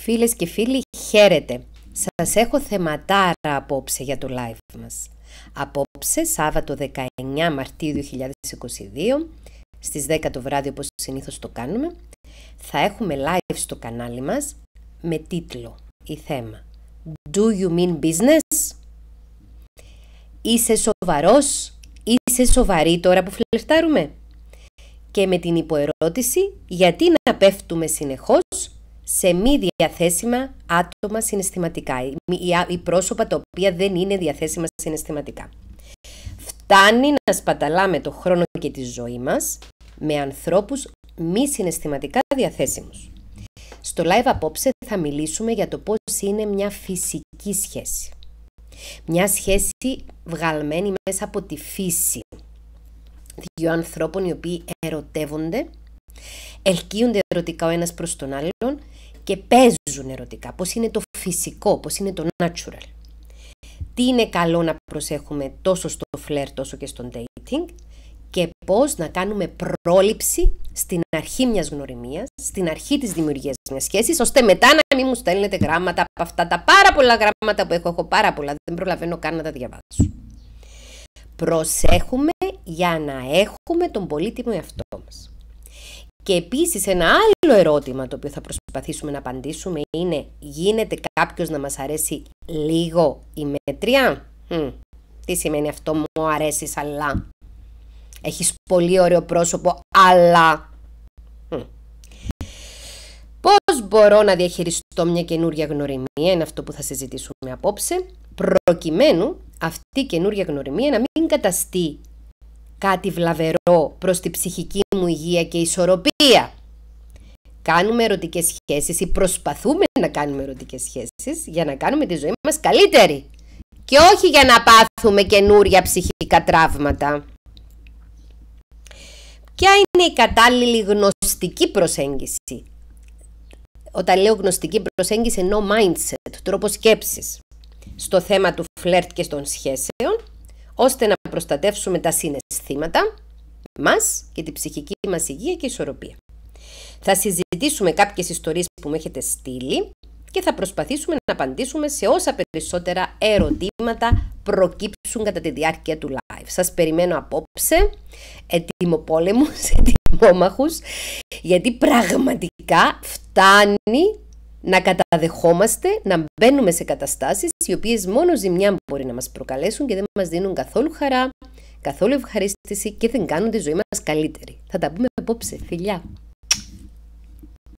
Φίλες και φίλοι, χαίρετε. Σας έχω θεματάρα απόψε για το live μας. Απόψε, Σάββατο 19 Μαρτίου 2022, στις 10 το βράδυ όπως συνήθως το κάνουμε, θα έχουμε live στο κανάλι μας με τίτλο ή θέμα Do you mean business? Είσαι σοβαρός; Είσαι σοβαρή τώρα που φλερτάρουμε; Και με την υποερώτηση γιατί να πέφτουμε συνεχώς σε μη διαθέσιμα άτομα συναισθηματικά ή πρόσωπα τα οποία δεν είναι διαθέσιμα συναισθηματικά. Φτάνει να σπαταλάμε το χρόνο και τη ζωή μας με ανθρώπους μη συναισθηματικά διαθέσιμους. Στο live απόψε θα μιλήσουμε για το πώς είναι μια φυσική σχέση. Μια σχέση βγαλμένη μέσα από τη φύση. Δύο ανθρώπων οι οποίοι ερωτεύονται, ελκύονται ερωτικά ο ένας προς τον άλλον και παίζουν ερωτικά. Πώς είναι το φυσικό, πώς είναι το natural. Τι είναι καλό να προσέχουμε τόσο στο φλερ τόσο και στο dating και πώς να κάνουμε πρόληψη στην αρχή μιας γνωριμίας, στην αρχή της δημιουργίας μιας σχέσης, ώστε μετά να μην μου στέλνετε γράμματα από αυτά τα πάρα πολλά γράμματα που έχω, έχω πάρα πολλά, δεν προλαβαίνω καν να τα διαβάσω. Προσέχουμε για να έχουμε τον πολύτιμο εαυτό μας. Και επίσης ένα άλλο ερώτημα το οποίο θα προσπαθήσουμε να απαντήσουμε είναι γίνεται κάποιος να μας αρέσει λίγο η μέτρια; τι σημαίνει αυτό μου αρέσει αλλά. Έχεις πολύ ωραίο πρόσωπο αλλά. Πώς μπορώ να διαχειριστώ μια καινούρια γνωριμία είναι αυτό που θα συζητήσουμε απόψε προκειμένου αυτή η καινούρια γνωριμία να μην καταστεί κάτι βλαβερό προς τη ψυχική μου υγεία και ισορροπία. Κάνουμε ερωτικές σχέσεις ή προσπαθούμε να κάνουμε ερωτικές σχέσεις για να κάνουμε τη ζωή μας καλύτερη και όχι για να πάθουμε καινούρια ψυχικά τραύματα. Ποια είναι η κατάλληλη γνωστική προσέγγιση; Όταν λέω γνωστική προσέγγιση εννοώ mindset, τρόπο σκέψης στο θέμα του φλερτ και των σχέσεων ώστε να προστατεύσουμε τα συναισθήματα μας και την ψυχική μας υγεία και ισορροπία. Θα συζητήσουμε κάποιες ιστορίες που μου έχετε στείλει και θα προσπαθήσουμε να απαντήσουμε σε όσα περισσότερα ερωτήματα προκύψουν κατά τη διάρκεια του live. Σας περιμένω απόψε, ετοιμοπόλεμους, ετοιμόμαχους, γιατί πραγματικά φτάνει να καταδεχόμαστε, να μπαίνουμε σε καταστάσεις οι οποίες μόνο ζημιά μπορεί να μας προκαλέσουν και δεν μας δίνουν καθόλου χαρά, καθόλου ευχαρίστηση και δεν κάνουν τη ζωή μας καλύτερη. Θα τα πούμε απόψε. Φιλιά!